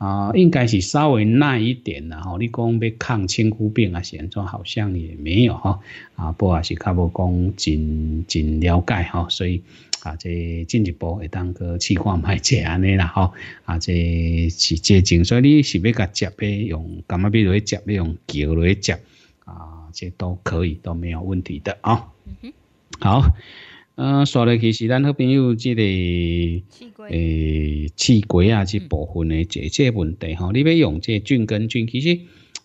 啊，应该是稍微耐一点啦吼。你讲要抗青枯病啊，现在好像也没有哈。啊，不也是较无讲真真了解哈。所以啊，这进一步会当个试看卖者安尼啦吼。啊，这是这种，所以你是要甲接要用干嘛？比如接要用桥来接啊，这都可以，都没有问题的啊。好。呃，说来其实咱好朋友即个诶，气鬼啊，这部分的这这问题吼，你要用这菌根菌，其实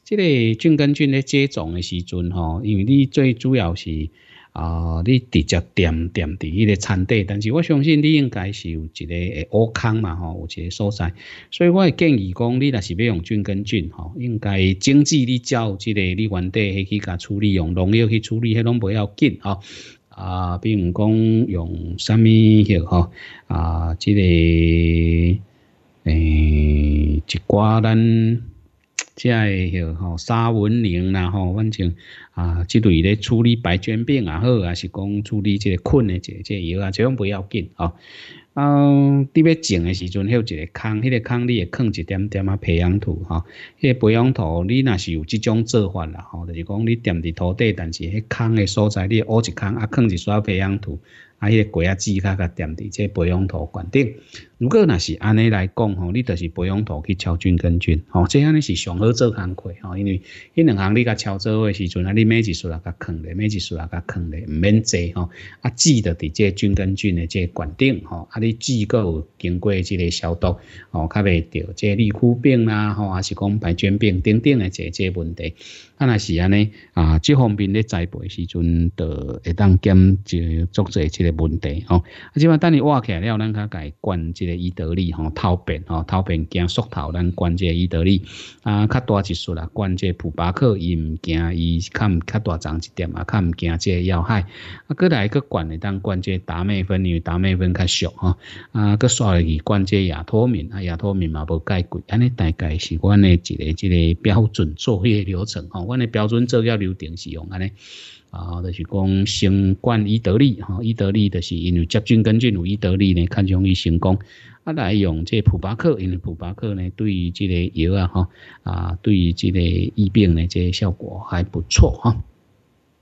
这个菌根菌咧接种的时阵吼，因为你最主要是啊，你直接点点伫迄个产地，但是我相信你应该是有一个诶乌坑嘛吼，有一个所在，所以我会建议讲，你若是要用菌根菌吼，应该经济你照即个你原地去甲处理，用农药去处理，迄拢不要紧吼。啊，比如讲用啥物许吼啊，即个诶一寡咱即个许吼沙文宁啦吼，反正啊，即类咧处理白菌病也好，还是讲处理即个菌的即即药啊，这种不要紧吼。啊，伫要种的时阵，有一个坑，迄个坑你会放一点点啊培养土吼，迄个培养土你若是有即种做法啦吼，就是讲你垫伫土地，但是迄坑的所在你挖一坑啊，放一撮培养土，啊，迄个鬼啊枝较甲垫伫即培养土管顶。如果若是安尼来讲吼，你就是培养土去敲菌根菌，吼，这安尼是上好做工课吼，因为迄两项你甲敲做诶时阵啊，你每一撮啊甲坑咧，每一撮啊甲坑咧，毋免坐吼，啊，记得伫即菌根菌诶即管顶吼，啊，你记有经过即个消毒，吼，较袂着即利枯病啦，吼，还是讲白菌病等等诶即即问题。啊，若是安尼啊，即方面咧栽培时阵，就会当减就做做即个问题吼。啊，即摆等你挖起来了，咱较家灌即个。伊得利吼，头便吼，头便惊缩头，咱关这伊得利啊，较大一数啦，关这普巴克伊毋惊伊较毋较大长一点啊，较毋惊这要害。啊，过来个关的当关这达美芬，因为达美芬较俗吼。啊，个刷落去关这亚托敏啊，亚托敏嘛无介贵，安尼大概是阮的一个一个标准作业流程吼，阮的标准作业流程是用安尼。啊，就是讲新冠伊得利，哈，伊得利就是因为接菌根菌有伊得利呢，较容易成功。啊，来用这普巴克，因为普巴克呢，对于这个药啊，哈，啊，对于这个疫病呢，这效果还不错，哈。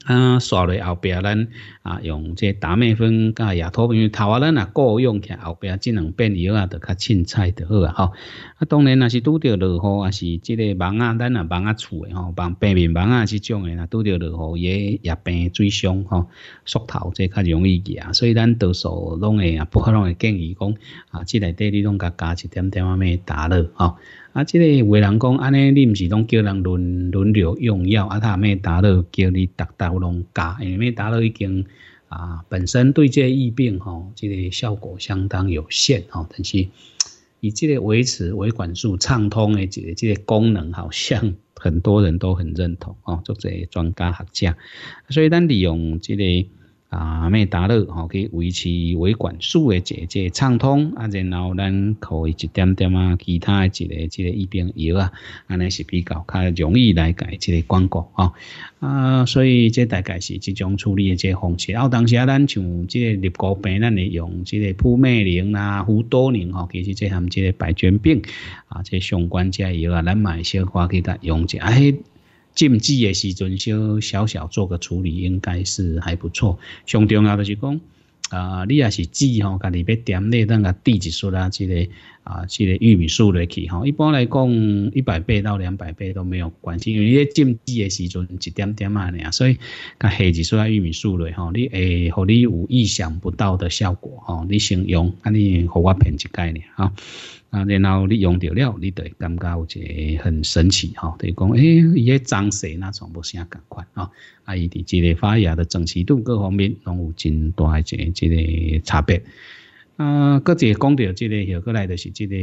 啊刷落后壁咱啊，用这达美芬加亚托，因为头啊咱啊够用起后壁即两片药啊，就较凊彩就好啊，吼。啊，当然若是拄着落雨，啊是即个蚊啊，咱啊蚊啊厝诶吼，蚊白面蚊啊即种诶，若拄着落雨也也病水伤吼，缩头这较容易啊，所以咱多数拢会啊，不可能会建议讲啊，即内底你拢甲加一点点啊咩打落吼。啊，即个有人讲安尼，你毋是拢叫人轮轮流用药，啊，他咩打到叫你逐逐拢加，因为打了已经啊，本身对这疫病吼，即个效果相当有限吼，但是以即个维持维管束畅通的即个即个功能，好像很多人都很认同哦，做者专家学者，所以咱利用即个。啊，咩达乐吼，去维持维管束的这这畅通啊，然后咱可以一点点啊，其他一个这个疫病药啊，安尼是比较较容易来解这个广告啊啊，所以这大概是这种处理的这方式。啊，当时啊，咱像这个立骨病，咱会用这个扑灭灵啦、胡多宁吼，其实这含这个白菌病啊，这相关这药啊，咱买些花给它用者啊。禁忌的时阵，小小小做个处理，应该是还不错。上重要就是讲，啊，你也是籽吼，家己要点咧，等个滴一出啦，这个啊，这个玉米素落去吼。一般来讲，一百倍到两百倍都没有关系，因为你浸籽的时阵一点点啊尔，所以甲下一束啊玉米素落吼，你会互你有意想不到的效果吼。你先用，安尼互我骗一概念吼。啊，然后你用着了，你就会感觉有一个很神奇吼，等于讲，诶，伊个脏色那全部啥共款吼，啊，伊伫即个发芽的整齐度各方面拢有真大一个即个差别。啊，搁一个讲到即个，又过来就是即个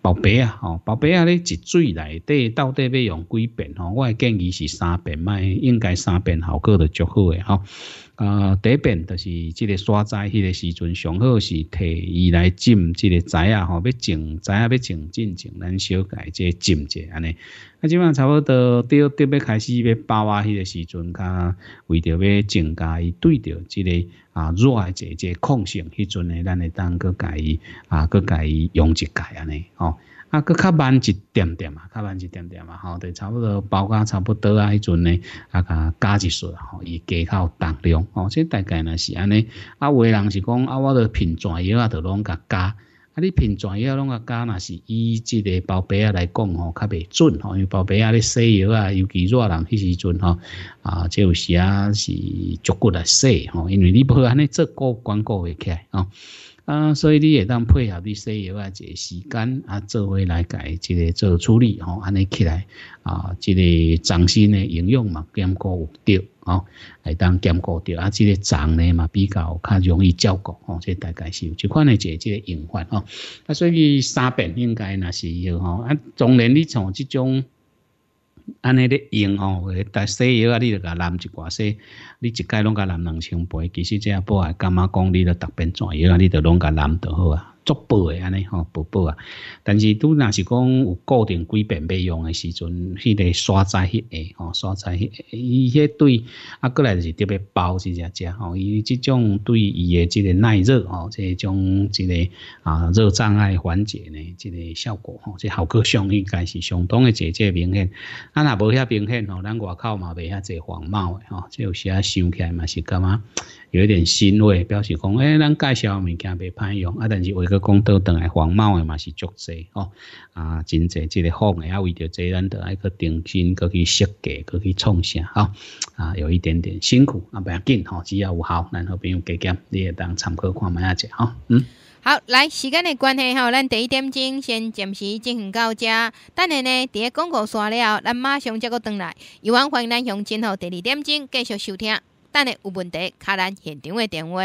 宝贝啊，吼，宝贝啊，你一水内底到底要用几遍吼？我建议是三遍，卖应该三遍效果就足好诶吼。啊，第一遍就是即个刷仔迄个时阵，上好是摕伊来浸即个仔啊，吼，要浸仔啊，要浸浸浸，咱小改即浸者安尼。啊，即满差不多钓钓要开始要包啊，迄个时阵，较为着要增加伊对着即个啊热诶即即抗性，迄阵诶，咱会当佮家伊啊，佮家伊用一改安尼，吼。啊，佮较慢一点点嘛，较慢一点点嘛，吼，对，差不多包甲差不多啊，迄阵呢，啊，甲加一束，吼，伊加较有重量，吼，即大概若是安尼。啊，有诶人是讲啊，我着品全药啊，着拢甲加，啊，你品全药拢甲加，若是以即个包皮啊来讲，吼，较袂准，吼，因为包皮啊咧洗药啊，尤其热人迄时阵，吼，啊，即有时啊是足骨来洗，吼，因为你无安尼做过广告会起来，吼。啊，所以你也当配合你西药啊，这时间啊，做回来改这个做处理吼，安尼起来啊，这个脏心的营养嘛，兼顾有着吼，来当兼顾着啊，这个脏呢嘛比较较容易照顾吼，这大概是有这款的这这个用法吼。啊，所以三遍应该那是有吼，啊，当然你从这种。安尼咧用吼，但西药啊，你著甲淋一寡洗，你一盖拢甲淋两千杯，其实这样不啊干嘛讲你著特别怎药啊，你著拢甲淋就好啊。足补诶，安尼吼补补啊！但是拄若是讲有固定几遍要用诶时阵，迄个刷在迄个吼，刷在迄伊迄对啊，过来就是特别包即只只吼，伊即种对伊诶即个耐热吼，即种即个啊热障碍缓解呢，即个效果吼，即效果上应该是相当诶，即即明显。啊，若无遐明显吼，咱外口嘛袂遐侪黄毛诶吼，即有时啊想起来嘛是感觉有一点欣慰，表示讲诶，咱介绍物件袂歹用啊，但是为个讲倒等来黄毛诶嘛是足济吼啊，真济即个好诶，啊为着这咱得爱去定心，搁去设计，搁去创啥吼啊，有一点点辛苦啊，不要紧吼，只要有效，咱好朋友加减，你也当参考看卖下吼，嗯。好，来时间的关系吼，咱第一点钟先暂时进行到这，等下呢，第一广告刷了后，咱马上再个转来，有完欢迎咱向今后第二点钟继续收听。等下有问题，卡咱现场的电话。